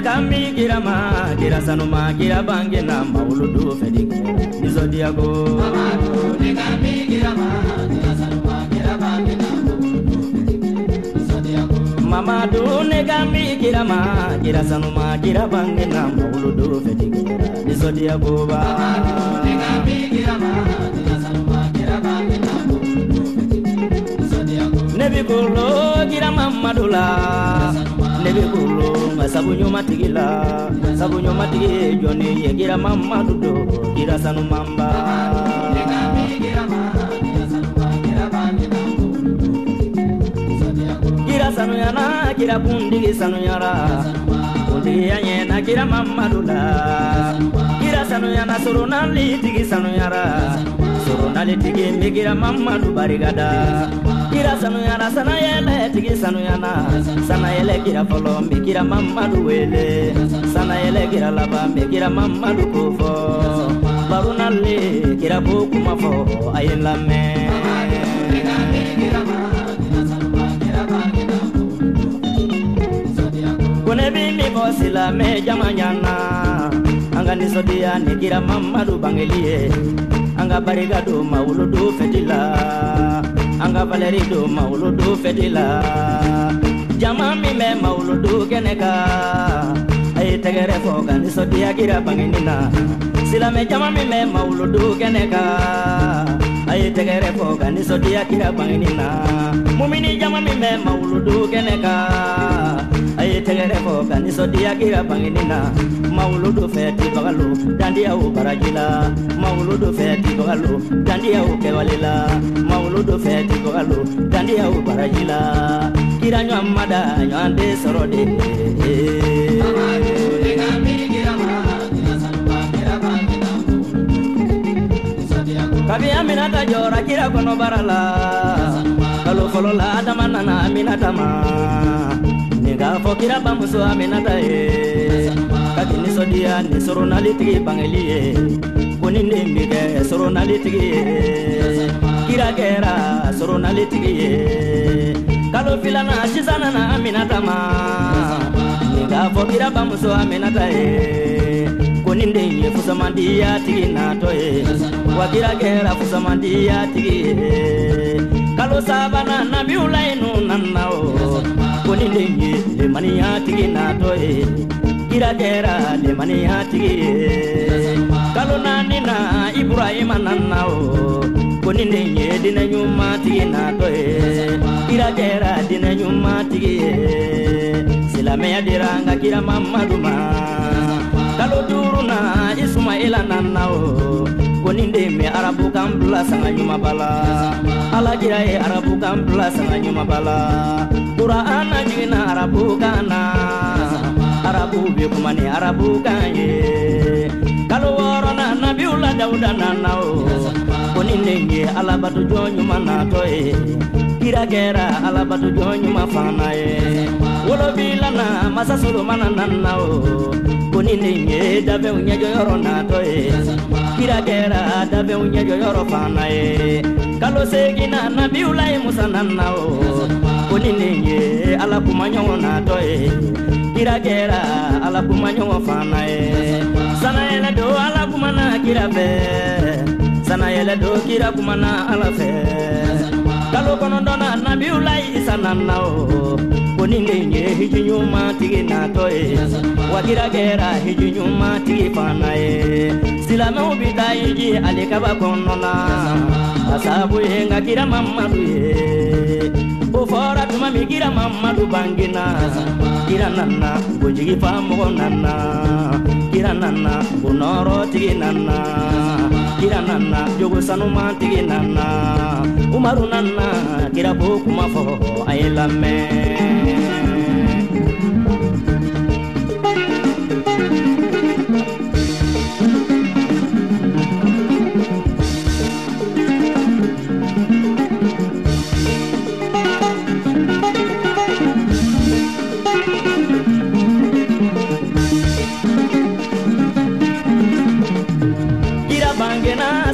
kan bi kira ma kira sanuma kira bangena mawuludu fɛdi kɛra nisɔndiyako Mamadu ne ka mi kira ma kira sanuma kira bangena mamadu ne kan bi kira ma kira sanuma kira bangena mawuludu fɛdi kɛra nisɔndiyakoba Mamadu ne ka mi kira ma kira sanuma kira bangena ne bi kolo kira mamadu la ne bi kolo sabu ɲumatigi la sabu ɲumatigi ye jɔnni ye kira mamadu do kira ka mi kira sanuyana kira kuntigi sanuyara kuntigiya ɲɛna kira mamadu la kira sanuyana soronalitigi sanuyara soronalitigi n be kira mamadu barikada kira sanuyana sanayɛlɛtigi sanuyana sanayɛlɛ kira fɔlɔ n be kira mamadu wele sanayɛlɛ kira laban n be kira mamadu kofɔ barunale kira bo kuma fɔ a ye lamɛn mi kira bangena ko ne bi min fɔ silamɛ jama ɲana an ka nisɔndiya ni kira mamadu bangeli ye an ka barika don mawuludu fɛti la an ka valeri don mawuludu fɛti la jama min bɛ mawuludu kɛnɛ kan a ye tɛgɛrɛ fɔ ka kira bangeni na silamɛ jama min bɛ mawuludu kɛnɛ kan a ye tɛgɛrɛ fɔ ka kira bangeni na mumini jama min bɛ mawuludu kɛnɛ a ye tɛgɛrɛ fɔ ka nisɔndiya kira bangeni na mawuludu fɛ tibagalo dandiyaw baraji la mawuludu fɛ tibagalo dandiyaw kɛwale la mawuludu fɛ tibagalo dandiyaw baraji la kira ɲɔgɔn de sɔrɔ de ka kabi aminata jɔra kira kɔnɔbara la kalo fɔlɔ la adama nana aminata ma k'a fɔ kira bamuso aminata ye. Ka k'i nisɔndiya ni soronalitigi bangeli ye. Ko nin den bi kɛ soronalitigi ye. Kira kɛra soronalitigi ye. Kalo filanan sisan nana aminata ma. Nin k'a fɔ kira bamuso aminata ye. Ko nin den ye fusamandiya tigi natɔ ye wa kira kɛra fusamandiya tigi ye. Kalo sabanan nabiwula ye nu nana o ko nin den ye lemaniya tigi natɔ ye kira kɛra lemaniya tigi ye kalo naani na iburahima nana o ko nin den ye dinɛ ɲuman tigi natɔ ye kira kɛra dinɛ ɲuman tigi ye silamɛya dira n ka kira mamadu ma kalo duuru na isumaila nana o ko nin den bɛ arabu kan bila sanga ɲumanba la alakira ye arabu kan bila sanga ɲumanba la bɛ kuma ni arabu kan ye kalo wɔɔrɔ na nabiwula dawuda nana o ko nin den ye alabato jɔn ɲuman natɔ ye kira kɛra alabato jɔn ɲuman fana ye wolofila na masa solomana nana o ko nin den ye dabɛnw ɲɛjɔyɔrɔ natɔ ye kira kɛra dabɛnw ɲɛjɔyɔrɔ fana ye kalo segina nabiwula ye musa nana o ko nin den ye ala kuma ɲɔgɔn natɔ ye kira kɛra ala kuma ɲɔgɔn fana ye sanayɛlɛ do ala kumana kira fɛ sanayɛlɛ don kira kumana ala fɛ kalo kɔnɔntɔn na nabiwula isa nana o ko nin de ye hiji ɲuman tigi natɔ ye wa kira kɛra hiji ɲuman tigi fana ye silamɛw bi taa hiji ale kaba kɔnɔna a sabu ye nka kira mamadu ye fɔra tuma min kira mamadu kira nana gojigi fa nana. Kira nana bonɔrɔtigi nana. Kira nana jogo sanumantigi nana. Umaru nana kira bo kuma fɔ a ye lamɛn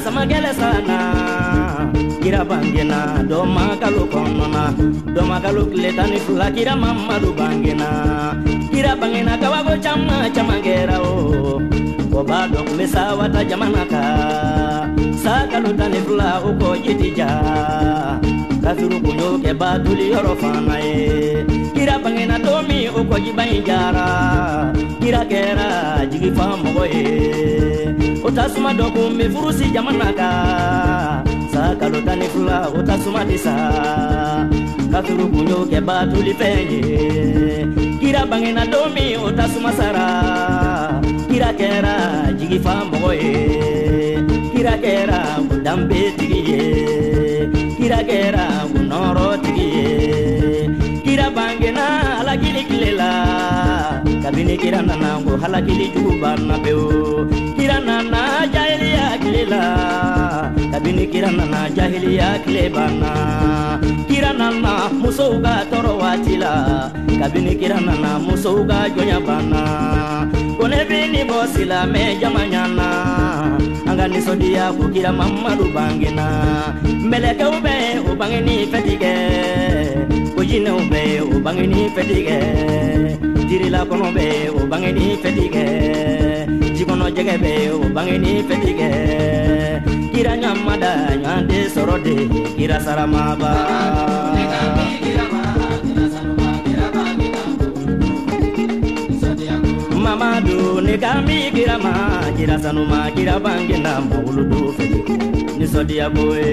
sama gɛlɛ sana. Kira bangena dɔma kalo kɔnɔna dɔma kalo tile tan ni fila kira mamadu bangena kira bangena kabago caman caman kɛra o o. B'a dɔn kun bɛ jamana kan sa kalo tan ni fila o kɔ jiti ja. Kafiru kun y'o kɛ batuli yɔrɔ fana ye kira bangena don min o kɔjiba jara. Kira kɛra jigi fa o tasuma dɔ furusi jamana kan sa ni fila o tasuma sa kafiru kun y'o kɛ ye kira bangena don min o tasuma sara. Kira kɛra jigi fa mɔgɔ ye kira kɛra kun danbe tigi ye kira kɛra kun nɔrɔ tigi ye kira bangena alakili kile la kabini kira nana ko halakili jugu banna pewu kira kabini kira nana jahiliya kile banna kira nana musow ka tɔɔrɔ waati la kabini kira nana musow ka jɔnya banna ko ne bi ni bɔ silamɛ jama ɲana an ka nisɔndiya ko kira mamadu bangena mɛlɛkɛw bɛ o bangeni fɛtigɛ ko jinɛw bɛ o bangeni fɛtigɛ jirila kɔnɔ bɛ o bangeni fɛtigɛ jikɔnɔ jɛgɛ bɛ o bangeni fɛtigɛ kira ɲamada ɲɔan de sɔrɔ de kira saramaba mamadu ne ka kira ma kira sanuma kira bangena mawuludu fɛ nisɔndiya ko ye